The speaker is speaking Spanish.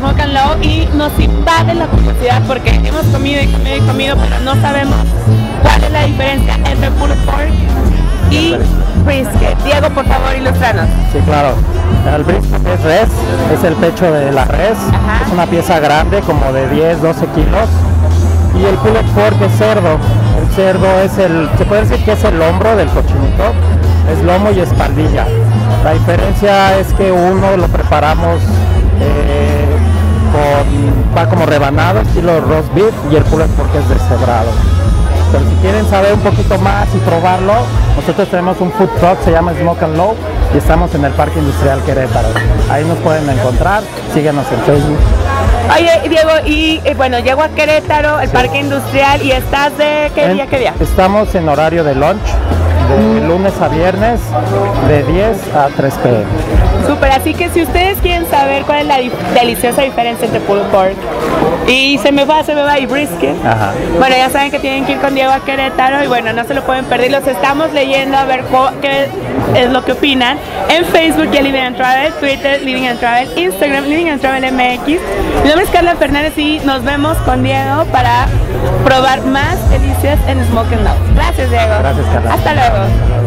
Smoke and Low y nos invade la curiosidad porque hemos comido y comido y comido, pero no sabemos cuál es la diferencia entre pulled pork y brisket. Diego, por favor, ilustranos. Sí, claro. El brisket es res, es el pecho de la res. Ajá. Es una pieza grande, como de 10, 12 kilos. Y el pulled pork es cerdo. El cerdo es el, se puede decir que es el hombro del cochinito. Es lomo y espaldilla. La diferencia es que uno lo preparamos eh, con, va como rebanado, estilo roast beef, y el pulled pork es deshebrado. Pero si quieren saber un poquito más y probarlo, nosotros tenemos un food truck, se llama Smoke and Low, y estamos en el Parque Industrial Querétaro. Ahí nos pueden encontrar, síguenos en Facebook. Oye, Diego, y eh, bueno, llego a Querétaro, el Parque Industrial, y estás de qué En- día, qué día? Estamos en horario de lunch, de lunes a viernes, de 10 a 3 pm. Súper, así que si ustedes quieren saber cuál es la deliciosa diferencia entre pulled pork y se me va, se me va y brisket, Ajá. bueno, ya saben que tienen que ir con Diego a Querétaro y bueno, no se lo pueden perder, los estamos leyendo a ver qué es lo que opinan en Facebook ya Living and Travel, Twitter Living and Travel, Instagram Living and Travel MX. Mi nombre es Carla Fernández y nos vemos con Diego para probar más delicias en Smoke and Love. Gracias Diego. Gracias, Carla. Hasta luego.